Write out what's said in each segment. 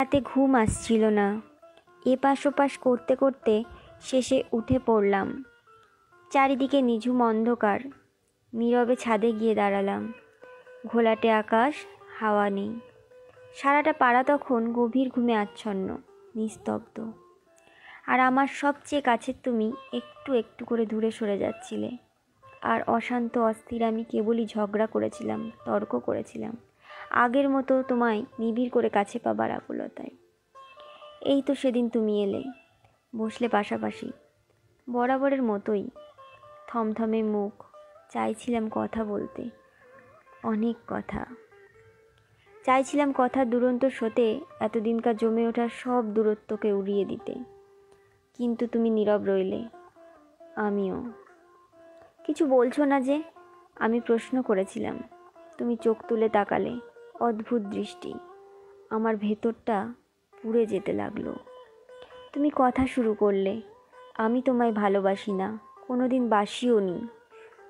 রাতে ঘুম আসছিল না। এপাশ ওপাশ করতে করতে শেষে উঠে পড়লাম। চারিদিকে নিঝুম অন্ধকার। নীরবে ছাদে গিয়ে দাঁড়ালাম। ঘোলাটে আকাশ, হাওয়া নেই। সারাটা পাড়া তখন গভীর ঘুমে আচ্ছন্ন, নিস্তব্ধ। আর আমার সবচেয়ে কাছের তুমি একটু একটু করে দূরে সরে যাচ্ছিলে। আর অশান্ত অস্থির আমি কেবলই ঝগড়া করেছিলাম, তর্ক করেছিলাম। আগের মতো তোমায় নিবিড় করে কাছে পাবার আকুলতায়। এই তো সেদিন তুমি এলে, বসলে পাশাপাশি। বরাবরের মতোই থমথমে মুখ, চাইছিলাম কথা বলতে, অনেক কথা। চাইছিলাম কথা দুরন্ত স্রোতে এতদিনকার জমে ওঠা সব দূরত্বকে উড়িয়ে দিতে। কিন্তু তুমি নীরব রইলে, আমিও। কিছু বলছো না যে, আমি প্রশ্ন করেছিলাম, তুমি চোখ তুলে তাকালে। অদ্ভুত দৃষ্টি। আমার ভেতরটা পুড়ে যেতে লাগল। তুমি কথা শুরু করলে, আমি তোমায় ভালোবাসি না কোনো দিন বাসিও নি।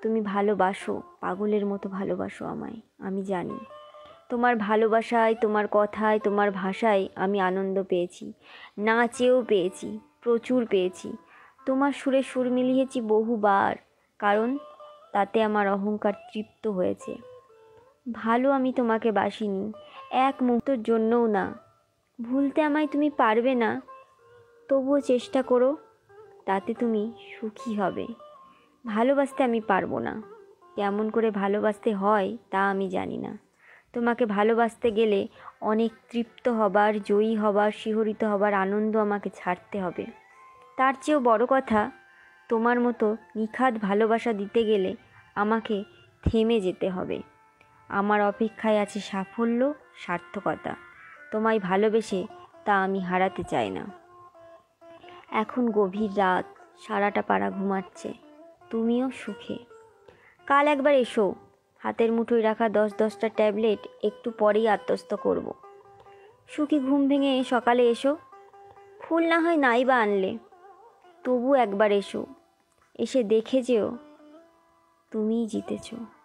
তুমি ভালোবাসো, পাগলের মতো ভালোবাসো আমায়, আমি জানি। তোমার ভালোবাসায়, তোমার কথায়, তোমার ভাষায় আমি আনন্দ পেয়েছি, নাচেও পেয়েছি, প্রচুর পেয়েছি। তোমার সুরে সুর মিলিয়েছি বহুবার, কারণ তাতে আমার অহংকার তৃপ্ত হয়েছে। ভালো আমি তোমাকে বাসিনি, এক মুহূর্তের জন্যও না। ভুলতে আমায় তুমি পারবে না, তবুও চেষ্টা করো, তাতে তুমি সুখী হবে। ভালোবাসতে আমি পারব না, কেমন করে ভালোবাসতে হয় তা আমি জানি না। তোমাকে ভালোবাসতে গেলে অনেক তৃপ্ত হবার, জয়ী হবার, শিহরিত হবার আনন্দ আমাকে ছাড়তে হবে। তার চেয়েও বড় কথা, তোমার মতো নিখাত ভালোবাসা দিতে গেলে আমাকে থেমে যেতে হবে। আমার অপেক্ষায় আছে সাফল্য, সার্থকতা। তোমায় ভালোবেসে তা আমি হারাতে চাই না। এখন গভীর রাত, সারাটা পাড়া ঘুমাচ্ছে। তুমিও সুখে। কাল একবার এসো। হাতের মুঠোয় রাখা দশ দশটা ট্যাবলেট একটু পরেই আত্মস্থ করব। সুখী ঘুম ভেঙে সকালে এসো। ফুল না হয় নাই বা আনলে। তবু একবার এসো। এসে দেখে যেও, তুমিই জিতেছো।